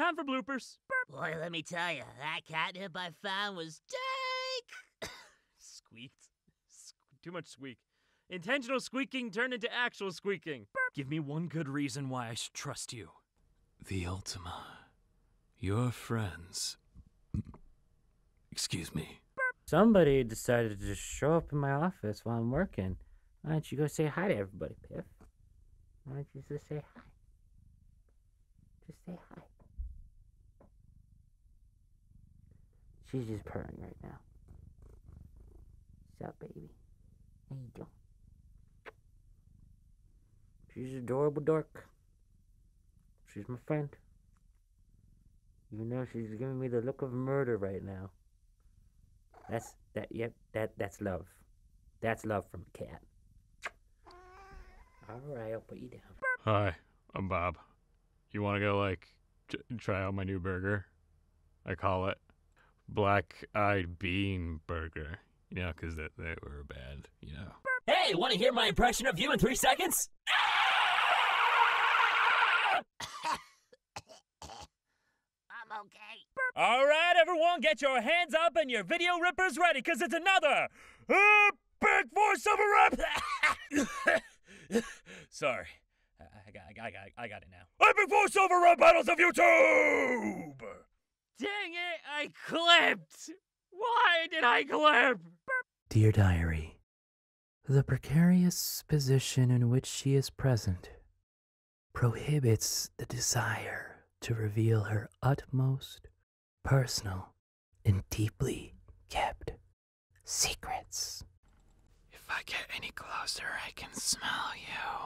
Time for bloopers. Boy, let me tell you, that catnip I found was dank. Squeaked. Sque- too much squeak. Intentional squeaking turned into actual squeaking. Give me one good reason why I should trust you. The Ultima. Your friends. Excuse me. Somebody decided to just show up in my office while I'm working. Why don't you go say hi to everybody, Piff? Why don't you just say hi? Just say hi. She's just purring right now. What's up, baby? How you doing? She's adorable dork. She's my friend. You know she's giving me the look of murder right now. That's that. Yep, that that's love. That's love from a cat. All right, I'll put you down. Hi, I'm Bob. You want to go like try out my new burger? I call it Black Eyed Bean Burger. You know, 'cause that they were bad. You know. Hey, want to hear my impression of you in three seconds? I'm okay. All right, everyone, get your hands up and your video rippers ready, 'cause it's another uh, Epic Force of a Rep. Sorry, I, I got, I got, I got, I got it now. Epic Force Over Rep Battles of YouTube. Dang it! I clipped. Why did I clip? Dear Diary, the precarious position in which she is present prohibits the desire to reveal her utmost personal and deeply kept secrets. If I get any closer, I can smell you.